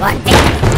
終わ。